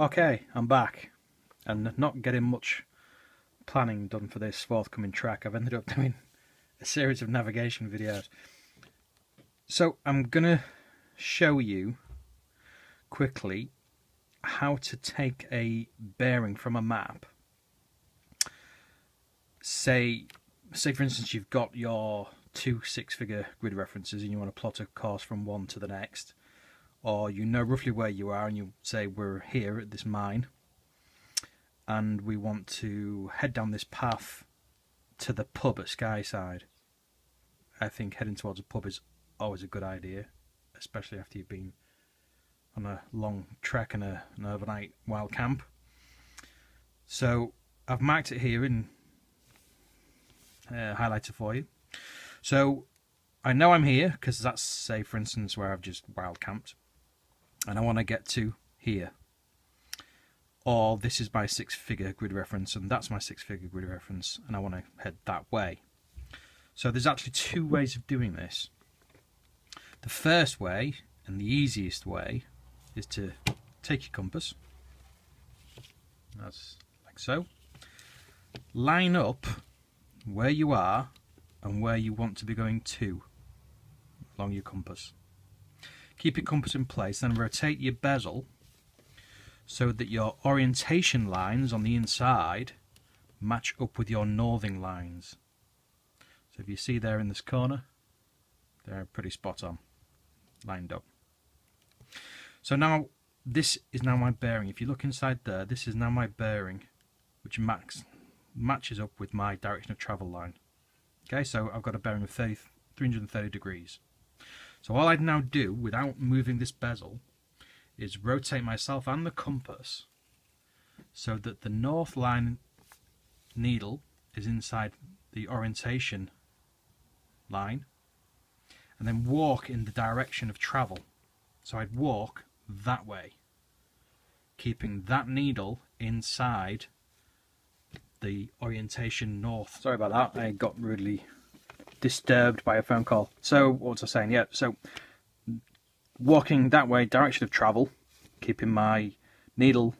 Okay, I'm back, and not getting much planning done for this forthcoming track. I've ended up doing a series of navigation videos. So I'm gonna show you quickly how to take a bearing from a map. Say, say for instance, you've got your two six-figure grid references and you want to plot a course from one to the next or you know roughly where you are and you say we're here at this mine and we want to head down this path to the pub at Skyside. I think heading towards a pub is always a good idea, especially after you've been on a long trek and a, an overnight wild camp. So I've marked it here in uh, highlighter for you. So I know I'm here because that's, say, for instance, where I've just wild camped and I want to get to here. Or this is my six figure grid reference and that's my six figure grid reference and I want to head that way. So there's actually two ways of doing this. The first way and the easiest way is to take your compass, as like so, line up where you are and where you want to be going to along your compass. Keep your compass in place, then rotate your bezel so that your orientation lines on the inside match up with your northing lines. So if you see there in this corner, they're pretty spot on, lined up. So now this is now my bearing. If you look inside there, this is now my bearing, which max, matches up with my direction of travel line. Okay, so I've got a bearing of 30, 330 degrees. So all I'd now do, without moving this bezel, is rotate myself and the compass so that the north line needle is inside the orientation line and then walk in the direction of travel. So I'd walk that way, keeping that needle inside the orientation north. Sorry about that, I got rudely disturbed by a phone call. So, what was I saying? Yeah, so walking that way, direction of travel, keeping my needle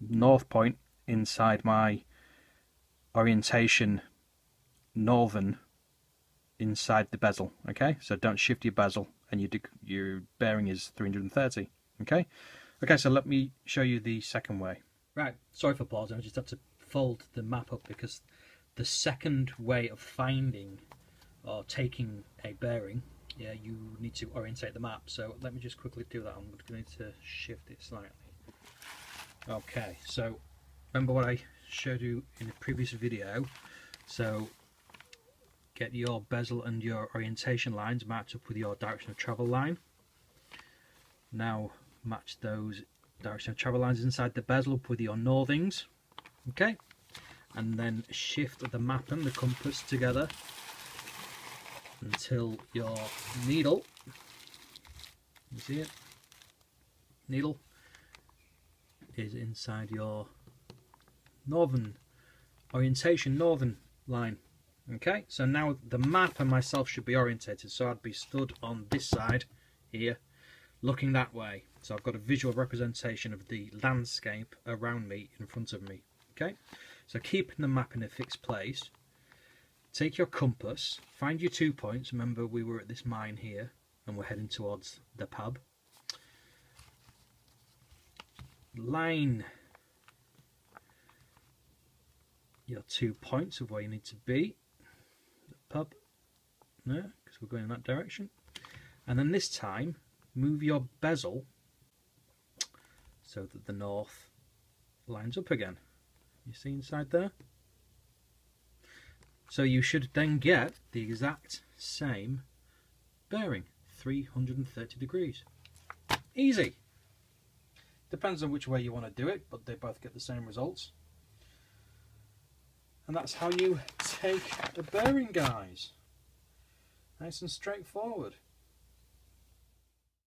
north point inside my orientation northern inside the bezel. Okay, so don't shift your bezel, and your your bearing is 330. Okay, okay. So let me show you the second way. Right. Sorry for pausing. I just had to fold the map up because the second way of finding or taking a bearing, yeah, you need to orientate the map. So let me just quickly do that. I'm going to shift it slightly. Okay, so remember what I showed you in the previous video. So get your bezel and your orientation lines matched up with your direction of travel line. Now match those direction of travel lines inside the bezel up with your northings. Okay, and then shift the map and the compass together until your needle, you see it, needle is inside your northern orientation, northern line. Okay, so now the map and myself should be orientated. So I'd be stood on this side here, looking that way. So I've got a visual representation of the landscape around me in front of me. Okay, so keeping the map in a fixed place, Take your compass, find your two points. Remember, we were at this mine here and we're heading towards the pub. Line your two points of where you need to be. The pub, no, because we're going in that direction. And then this time, move your bezel so that the north lines up again. You see inside there? So you should then get the exact same bearing, 330 degrees. Easy. Depends on which way you want to do it, but they both get the same results. And that's how you take a bearing, guys. Nice and straightforward.